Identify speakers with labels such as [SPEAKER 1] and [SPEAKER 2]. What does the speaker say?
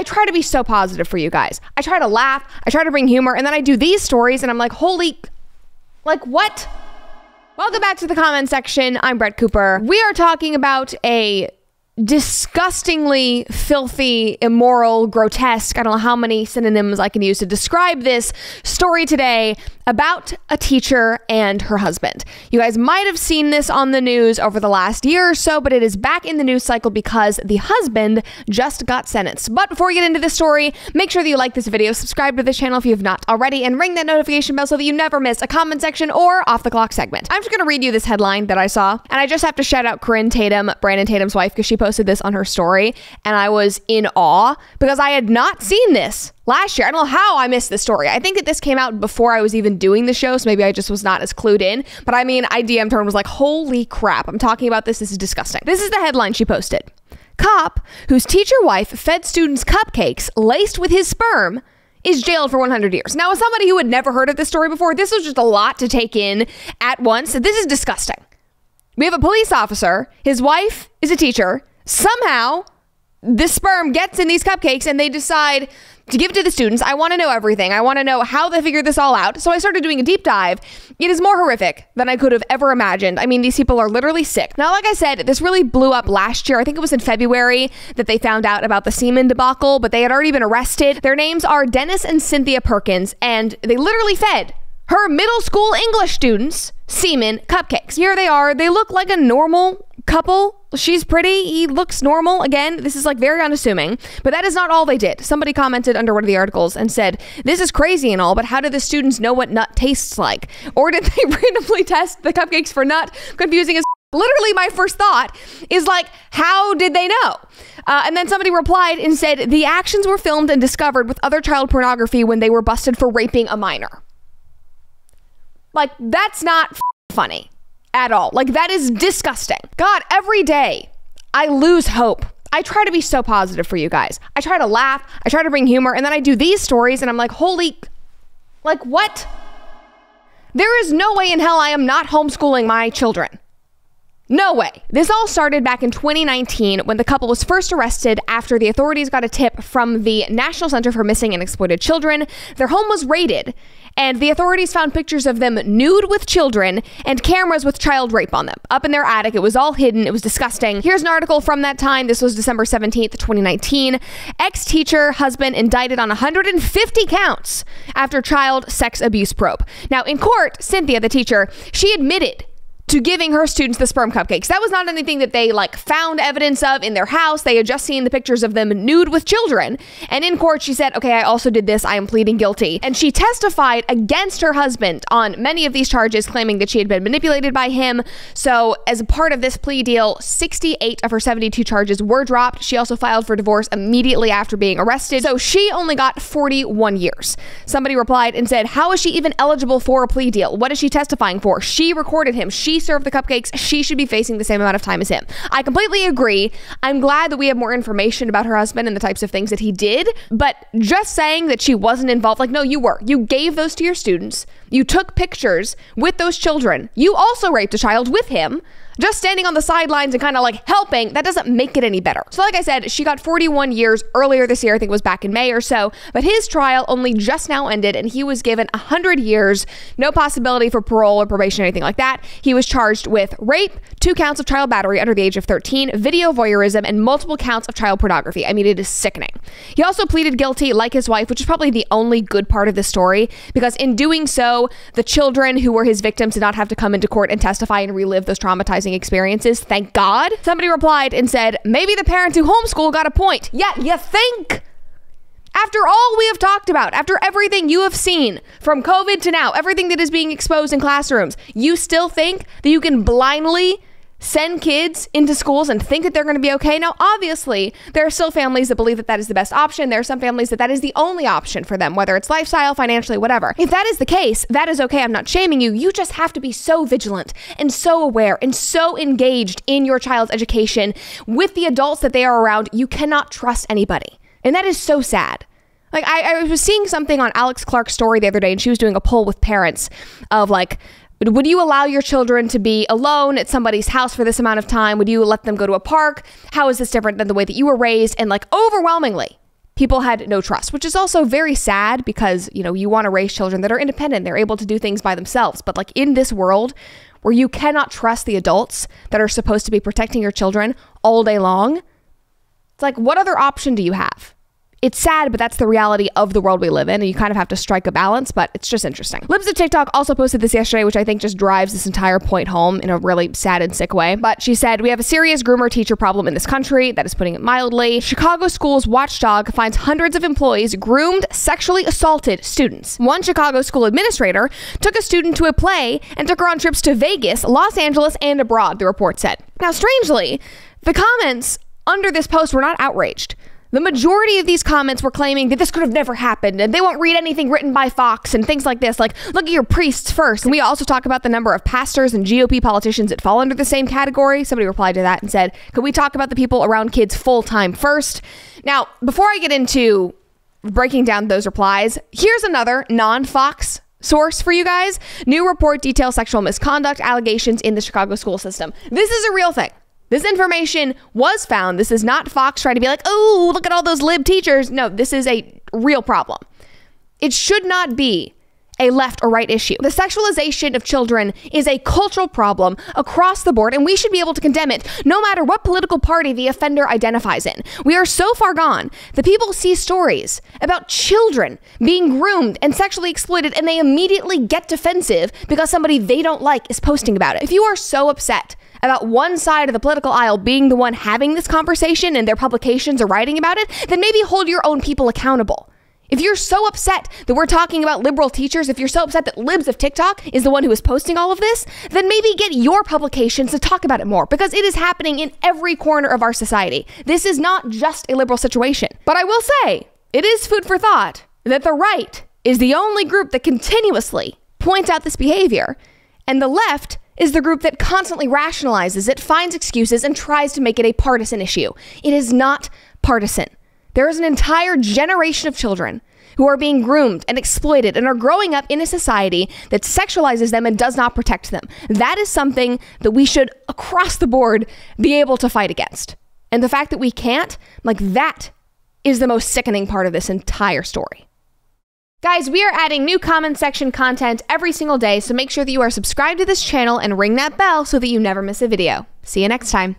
[SPEAKER 1] I try to be so positive for you guys. I try to laugh, I try to bring humor, and then I do these stories and I'm like, holy, like what? Welcome back to the comment section. I'm Brett Cooper. We are talking about a disgustingly filthy, immoral, grotesque. I don't know how many synonyms I can use to describe this story today about a teacher and her husband. You guys might have seen this on the news over the last year or so, but it is back in the news cycle because the husband just got sentenced. But before we get into the story, make sure that you like this video, subscribe to this channel if you have not already, and ring that notification bell so that you never miss a comment section or off the clock segment. I'm just going to read you this headline that I saw, and I just have to shout out Corinne Tatum, Brandon Tatum's wife, because she posted this on her story, and I was in awe because I had not seen this last year. I don't know how I missed this story. I think that this came out before I was even doing the show, so maybe I just was not as clued in. But I mean, I DM'd her and was like, holy crap, I'm talking about this. This is disgusting. This is the headline she posted. Cop, whose teacher wife fed students cupcakes laced with his sperm, is jailed for 100 years. Now, as somebody who had never heard of this story before, this was just a lot to take in at once. This is disgusting. We have a police officer, his wife is a teacher. Somehow, this sperm gets in these cupcakes and they decide to give it to the students. I want to know everything. I want to know how they figured this all out. So I started doing a deep dive. It is more horrific than I could have ever imagined. I mean, these people are literally sick. Now, like I said, this really blew up last year. I think it was in February that they found out about the semen debacle, but they had already been arrested. Their names are Dennis and Cynthia Perkins, and they literally fed her middle school English students semen cupcakes. Here they are. They look like a normal couple. She's pretty. He looks normal. Again, this is like very unassuming. But that is not all they did. Somebody commented under one of the articles and said, This is crazy and all, but how do the students know what nut tastes like? Or did they randomly test the cupcakes for nut? Confusing as literally my first thought is like how did they know uh, and then somebody replied and said the actions were filmed and discovered with other child pornography when they were busted for raping a minor like, that's not funny at all. Like, that is disgusting. God, every day I lose hope. I try to be so positive for you guys. I try to laugh, I try to bring humor, and then I do these stories and I'm like, holy, like, what? There is no way in hell I am not homeschooling my children. No way. This all started back in 2019 when the couple was first arrested after the authorities got a tip from the National Center for Missing and Exploited Children. Their home was raided, and the authorities found pictures of them nude with children and cameras with child rape on them. Up in their attic, it was all hidden. It was disgusting. Here's an article from that time. This was December 17th, 2019. Ex teacher, husband indicted on 150 counts after child sex abuse probe. Now, in court, Cynthia, the teacher, she admitted to giving her students the sperm cupcakes. That was not anything that they like found evidence of in their house. They had just seen the pictures of them nude with children. And in court, she said, Okay, I also did this. I am pleading guilty. And she testified against her husband on many of these charges, claiming that she had been manipulated by him. So, as a part of this plea deal, 68 of her 72 charges were dropped. She also filed for divorce immediately after being arrested. So, she only got 41 years. Somebody replied and said, How is she even eligible for a plea deal? What is she testifying for? She recorded him. She served the cupcakes, she should be facing the same amount of time as him. I completely agree. I'm glad that we have more information about her husband and the types of things that he did, but just saying that she wasn't involved, like, no, you were. You gave those to your students. You took pictures with those children. You also raped a child with him just standing on the sidelines and kind of like helping, that doesn't make it any better. So, like I said, she got 41 years earlier this year. I think it was back in May or so. But his trial only just now ended and he was given 100 years, no possibility for parole or probation or anything like that. He was charged with rape, two counts of child battery under the age of 13, video voyeurism, and multiple counts of child pornography. I mean, it is sickening. He also pleaded guilty, like his wife, which is probably the only good part of the story, because in doing so, the children who were his victims did not have to come into court and testify and relive those traumatizing experiences. Thank God. Somebody replied and said, maybe the parents who homeschool got a point. Yeah, you think? After all we have talked about, after everything you have seen from COVID to now, everything that is being exposed in classrooms, you still think that you can blindly send kids into schools and think that they're going to be okay. Now, obviously, there are still families that believe that that is the best option. There are some families that that is the only option for them, whether it's lifestyle, financially, whatever. If that is the case, that is okay. I'm not shaming you. You just have to be so vigilant and so aware and so engaged in your child's education with the adults that they are around. You cannot trust anybody. And that is so sad. Like I, I, was seeing something on Alex Clark's story the other day, and she was doing a poll with parents of like, would you allow your children to be alone at somebody's house for this amount of time? Would you let them go to a park? How is this different than the way that you were raised? And like overwhelmingly, people had no trust, which is also very sad because, you know, you want to raise children that are independent, they're able to do things by themselves. But like in this world where you cannot trust the adults that are supposed to be protecting your children all day long, it's like, what other option do you have? It's sad, but that's the reality of the world we live in, and you kind of have to strike a balance, but it's just interesting. Libs of TikTok also posted this yesterday, which I think just drives this entire point home in a really sad and sick way. But she said, We have a serious groomer teacher problem in this country, that is putting it mildly. Chicago schools watchdog finds hundreds of employees groomed, sexually assaulted students. One Chicago school administrator took a student to a play and took her on trips to Vegas, Los Angeles, and abroad, the report said. Now, strangely, the comments under this post were not outraged. The majority of these comments were claiming that this could have never happened and they won't read anything written by Fox and things like this. Like, look at your priests first. And we also talk about the number of pastors and GOP politicians that fall under the same category. Somebody replied to that and said, Could we talk about the people around kids full time first? Now, before I get into breaking down those replies, here's another non Fox source for you guys. New report details sexual misconduct allegations in the Chicago school system. This is a real thing. This information was found. This is not Fox trying to be like, oh, look at all those lib teachers. No, this is a real problem. It should not be a left or right issue. The sexualization of children is a cultural problem across the board, and we should be able to condemn it no matter what political party the offender identifies in. We are so far gone that people see stories about children being groomed and sexually exploited, and they immediately get defensive because somebody they don't like is posting about it. If you are so upset about one side of the political aisle being the one having this conversation and their publications are writing about it, then maybe hold your own people accountable. If you're so upset that we're talking about liberal teachers, if you're so upset that Libs of TikTok is the one who is posting all of this, then maybe get your publications to talk about it more because it is happening in every corner of our society. This is not just a liberal situation. But I will say, it is food for thought that the right is the only group that continuously points out this behavior, and the left is the group that constantly rationalizes it, finds excuses, and tries to make it a partisan issue. It is not partisan. There is an entire generation of children who are being groomed and exploited and are growing up in a society that sexualizes them and does not protect them. That is something that we should, across the board, be able to fight against. And the fact that we can't, like that, is the most sickening part of this entire story. Guys, we are adding new comment section content every single day, so make sure that you are subscribed to this channel and ring that bell so that you never miss a video. See you next time.